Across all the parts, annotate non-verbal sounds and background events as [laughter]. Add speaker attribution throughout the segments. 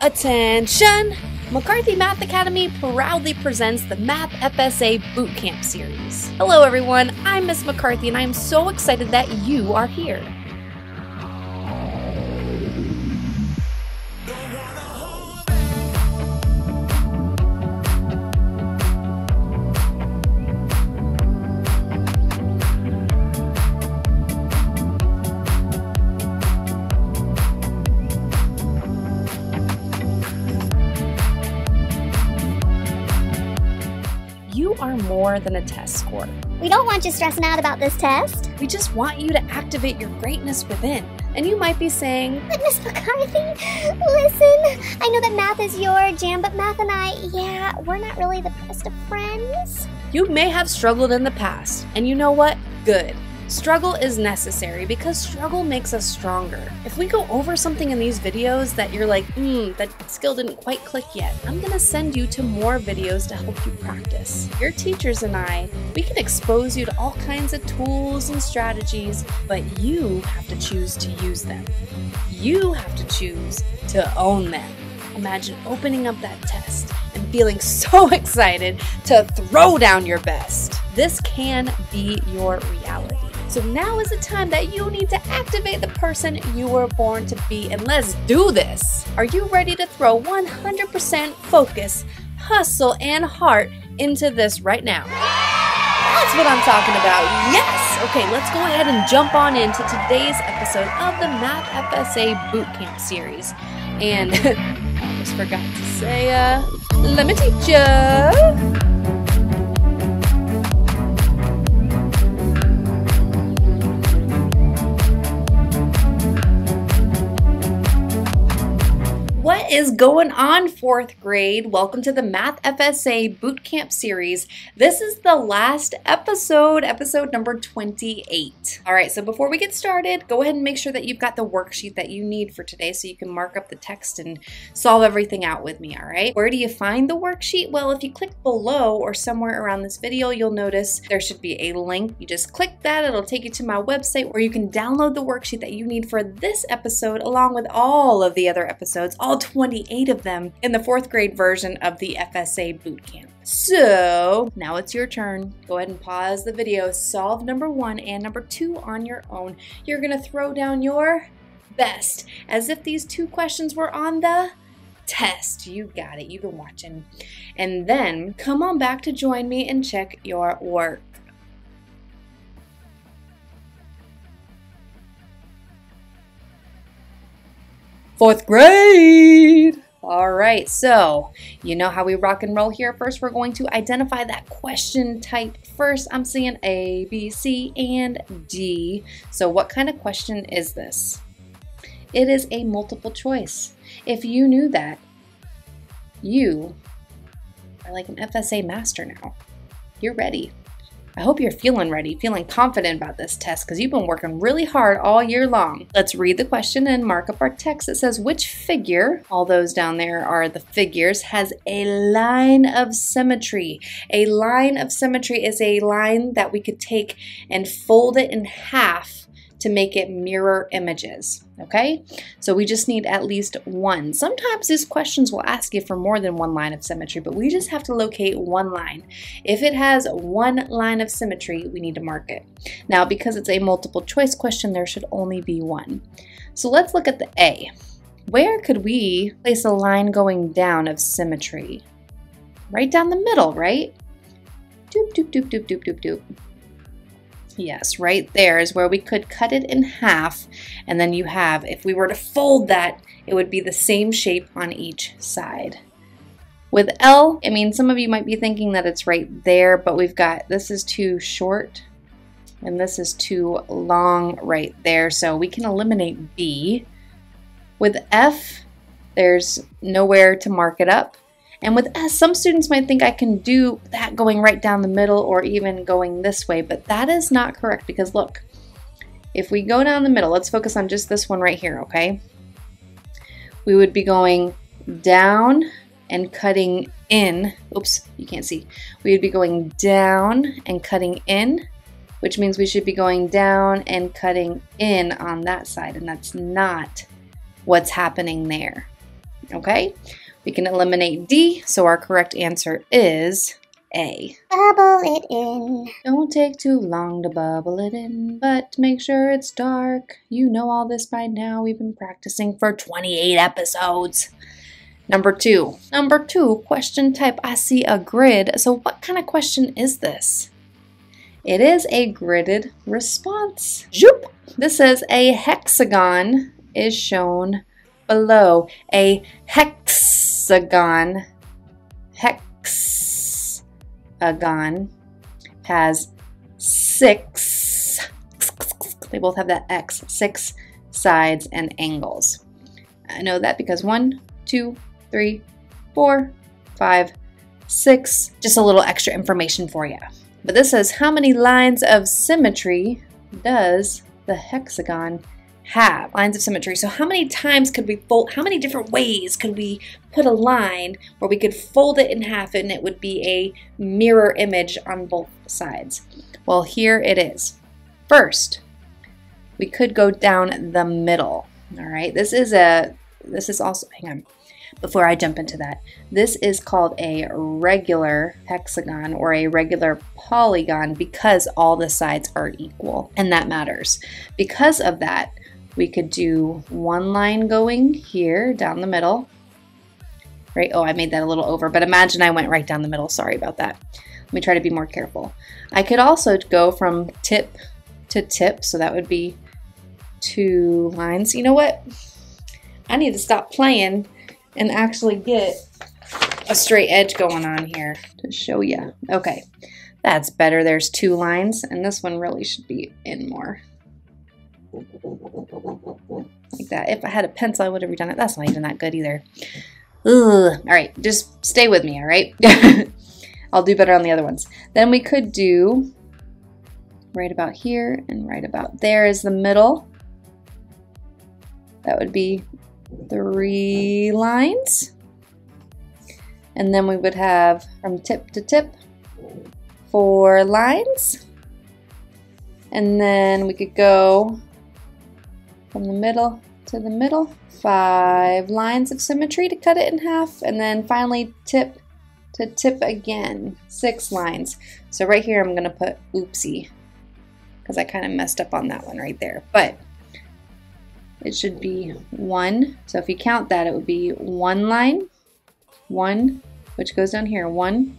Speaker 1: Attention! McCarthy Math Academy proudly presents the Math FSA Bootcamp series. Hello, everyone. I'm Miss McCarthy, and I'm so excited that you are here. More than a test score.
Speaker 2: We don't want you stressing out about this test.
Speaker 1: We just want you to activate your greatness within. And you might be saying,
Speaker 2: But Miss McCarthy, listen, I know that math is your jam, but math and I, yeah, we're not really the best of friends.
Speaker 1: You may have struggled in the past, and you know what? Good. Struggle is necessary because struggle makes us stronger. If we go over something in these videos that you're like, hmm, that skill didn't quite click yet, I'm gonna send you to more videos to help you practice. Your teachers and I, we can expose you to all kinds of tools and strategies, but you have to choose to use them. You have to choose to own them. Imagine opening up that test and feeling [laughs] so excited to throw down your best. This can be your reality. So now is the time that you need to activate the person you were born to be, and let's do this. Are you ready to throw 100% focus, hustle, and heart into this right now? That's what I'm talking about. Yes! Okay, let's go ahead and jump on into today's episode of the Math FSA Bootcamp series. And [laughs] I just forgot to say, uh, let me teach you. What is going on, fourth grade? Welcome to the Math FSA Bootcamp series. This is the last episode, episode number 28. All right, so before we get started, go ahead and make sure that you've got the worksheet that you need for today so you can mark up the text and solve everything out with me, all right? Where do you find the worksheet? Well, if you click below or somewhere around this video, you'll notice there should be a link. You just click that, it'll take you to my website where you can download the worksheet that you need for this episode along with all of the other episodes, all 28 of them in the fourth grade version of the FSA Bootcamp. So now it's your turn. Go ahead and pause the video, solve number one and number two on your own. You're gonna throw down your best as if these two questions were on the test. You got it, you've been watching. And then come on back to join me and check your work. Fourth grade! All right, so you know how we rock and roll here. First, we're going to identify that question type first. I'm seeing A, B, C, and D. So, what kind of question is this? It is a multiple choice. If you knew that, you are like an FSA master now. You're ready. I hope you're feeling ready, feeling confident about this test because you've been working really hard all year long. Let's read the question and mark up our text. It says, which figure, all those down there are the figures, has a line of symmetry? A line of symmetry is a line that we could take and fold it in half to make it mirror images. Okay, so we just need at least one. Sometimes these questions will ask you for more than one line of symmetry, but we just have to locate one line. If it has one line of symmetry, we need to mark it. Now, because it's a multiple choice question, there should only be one. So let's look at the A. Where could we place a line going down of symmetry? Right down the middle, right? Doop, doop, doop, doop, doop, doop, doop. Yes, right there is where we could cut it in half. And then you have, if we were to fold that, it would be the same shape on each side. With L, I mean, some of you might be thinking that it's right there, but we've got, this is too short and this is too long right there. So we can eliminate B. With F, there's nowhere to mark it up. And with S, some students might think I can do that going right down the middle or even going this way, but that is not correct because look, if we go down the middle, let's focus on just this one right here, okay? We would be going down and cutting in. Oops, you can't see. We would be going down and cutting in, which means we should be going down and cutting in on that side, and that's not what's happening there. Okay, we can eliminate D, so our correct answer is A.
Speaker 2: Bubble it in.
Speaker 1: Don't take too long to bubble it in, but make sure it's dark. You know all this by now. We've been practicing for 28 episodes. Number two. Number two, question type. I see a grid. So, what kind of question is this? It is a gridded response. Zoop! This says a hexagon is shown below. A hexagon, hexagon has six, they both have that X, six sides and angles. I know that because one, two, three, four, five, six, just a little extra information for you. But this says how many lines of symmetry does the hexagon have? Lines of symmetry. So how many times could we fold, how many different ways could we put a line where we could fold it in half and it would be a mirror image on both sides? Well, here it is. First, we could go down the middle. All right, this is a, this is also, hang on before I jump into that. This is called a regular hexagon or a regular polygon because all the sides are equal, and that matters. Because of that, we could do one line going here down the middle. Right? Oh, I made that a little over, but imagine I went right down the middle. Sorry about that. Let me try to be more careful. I could also go from tip to tip, so that would be two lines. You know what? I need to stop playing and actually get a straight edge going on here to show you. Okay, that's better. There's two lines, and this one really should be in more. Like that. If I had a pencil, I would have redone it. That's not even that good either. Ugh. All right, just stay with me, all right? [laughs] I'll do better on the other ones. Then we could do right about here and right about there is the middle. That would be three lines. And then we would have from tip to tip four lines. And then we could go from the middle to the middle, five lines of symmetry to cut it in half. And then finally tip to tip again, six lines. So right here I'm gonna put oopsie because I kind of messed up on that one right there. But it should be one. So if you count that, it would be one line, one, which goes down here, one,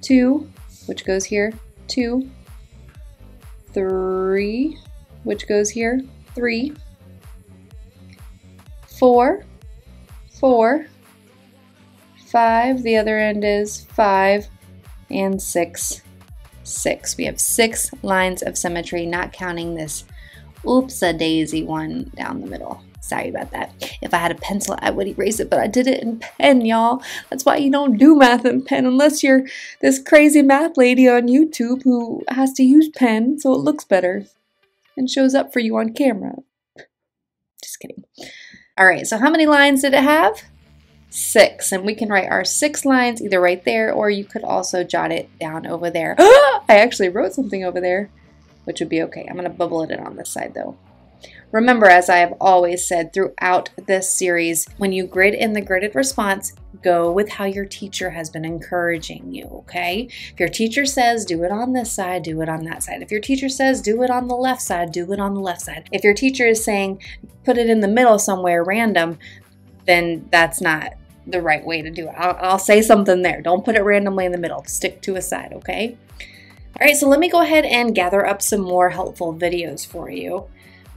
Speaker 1: two, which goes here, two, three, which goes here, three, four, four, five, the other end is five, and six, six. We have six lines of symmetry, not counting this Oops, a daisy one down the middle. Sorry about that. If I had a pencil, I would erase it, but I did it in pen, y'all. That's why you don't do math in pen unless you're this crazy math lady on YouTube who has to use pen so it looks better and shows up for you on camera. Just kidding. All right, so how many lines did it have? Six, and we can write our six lines either right there or you could also jot it down over there. [gasps] I actually wrote something over there which would be okay. I'm going to bubble it in on this side though. Remember, as I have always said throughout this series, when you grid in the gridded response, go with how your teacher has been encouraging you, okay? If your teacher says do it on this side, do it on that side. If your teacher says do it on the left side, do it on the left side. If your teacher is saying put it in the middle somewhere random, then that's not the right way to do it. I'll, I'll say something there. Don't put it randomly in the middle. Stick to a side, okay? All right, so let me go ahead and gather up some more helpful videos for you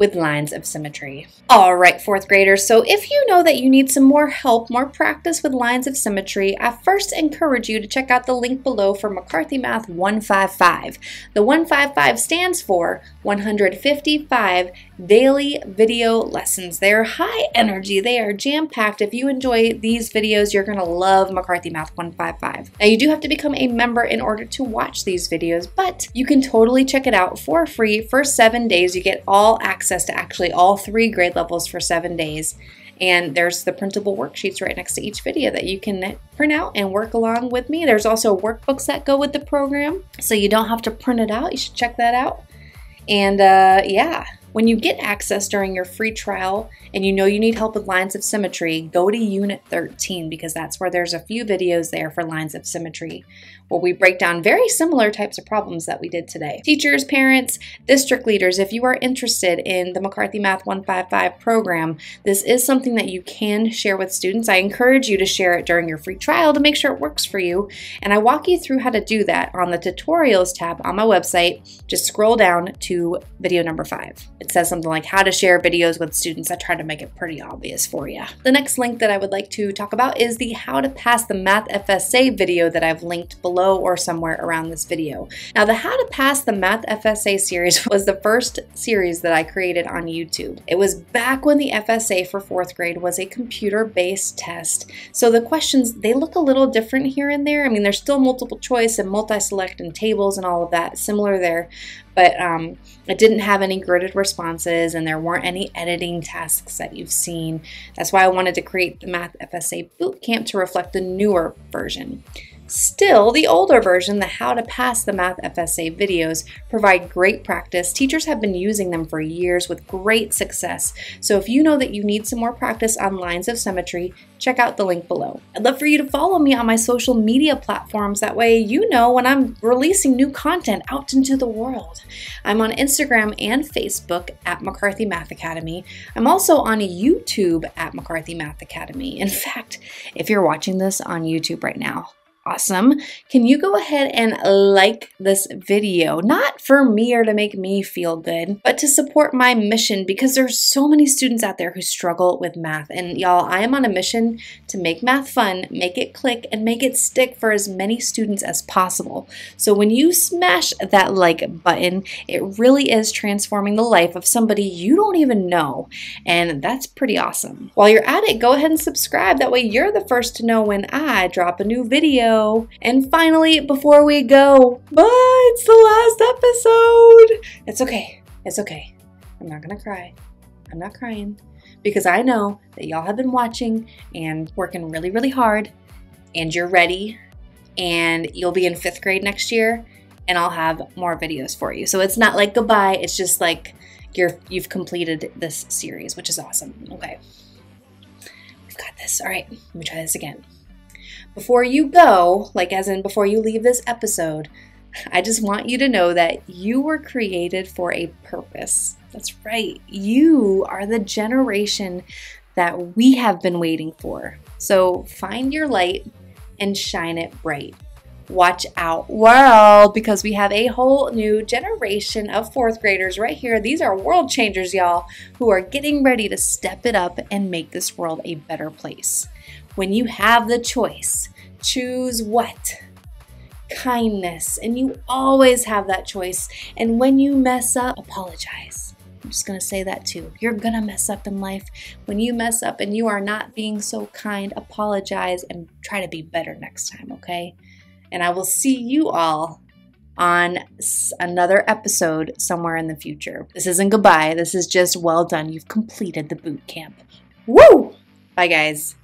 Speaker 1: with lines of symmetry. All right, fourth graders, so if you know that you need some more help, more practice with lines of symmetry, I first encourage you to check out the link below for McCarthy Math 155. The 155 stands for 155 daily video lessons. They're high energy, they are jam packed. If you enjoy these videos, you're to love McCarthy Math 155. Now, you do have to become a member in order to watch these videos, but you can totally check it out for free for seven days. You get all access to actually all three grade levels for seven days. And there's the printable worksheets right next to each video that you can print out and work along with me. There's also workbooks that go with the program, so you don't have to print it out. You should check that out. And uh, yeah, When you get access during your free trial and you know you need help with lines of symmetry, go to Unit 13 because that's where there's a few videos there for lines of symmetry where we break down very similar types of problems that we did today. Teachers, parents, district leaders, if you are interested in the McCarthy Math 155 program, this is something that you can share with students. I encourage you to share it during your free trial to make sure it works for you. And I walk you through how to do that on the tutorials tab on my website. Just scroll down to video number five. It says something like how to share videos with students. I try to make it pretty obvious for you. The next link that I would like to talk about is the how to pass the Math FSA video that I've linked below or somewhere around this video. Now the how to pass the Math FSA series [laughs] was the first series that I created on YouTube. It was back when the FSA for fourth grade was a computer-based test. So the questions, they look a little different here and there. I mean, there's still multiple choice and multi-select and tables and all of that, similar there, but um, it didn't have any gridded responses and there weren't any editing tasks that you've seen. That's why I wanted to create the Math FSA Bootcamp to reflect the newer version. Still, the older version, the How to Pass the Math FSA videos, provide great practice. Teachers have been using them for years with great success. So if you know that you need some more practice on lines of symmetry, check out the link below. I'd love for you to follow me on my social media platforms. That way you know when I'm releasing new content out into the world. I'm on Instagram and Facebook at McCarthy Math Academy. I'm also on YouTube at McCarthy Math Academy. In fact, if you're watching this on YouTube right now, awesome. Can you go ahead and like this video? Not for me or to make me feel good, but to support my mission because there's so many students out there who struggle with math. And y'all, I am on a mission to make math fun, make it click, and make it stick for as many students as possible. So when you smash that like button, it really is transforming the life of somebody you don't even know. And that's pretty awesome. While you're at it, go ahead and subscribe. That way you're the first to know when I drop a new video and finally, before we go, but it's the last episode. It's okay. It's okay. I'm not gonna cry. I'm not crying because I know that y'all have been watching and working really, really hard and you're ready and you'll be in fifth grade next year and I'll have more videos for you. So it's not like goodbye, it's just like you're you've completed this series, which is awesome. Okay. We've got this. All right, let me try this again before you go, like as in before you leave this episode, I just want you to know that you were created for a purpose. That's right. You are the generation that we have been waiting for. So find your light and shine it bright. Watch out, world, because we have a whole new generation of fourth graders right here. These are world changers, y'all, who are getting ready to step it up and make this world a better place. When you have the choice, choose what? Kindness. And you always have that choice. And when you mess up, apologize. I'm just to say that too. You're to mess up in life. When you mess up and you are not being so kind, apologize and try to be better next time, okay? And I will see you all on another episode somewhere in the future. This isn't goodbye. This is just well done. You've completed the boot camp. Woo! Bye, guys.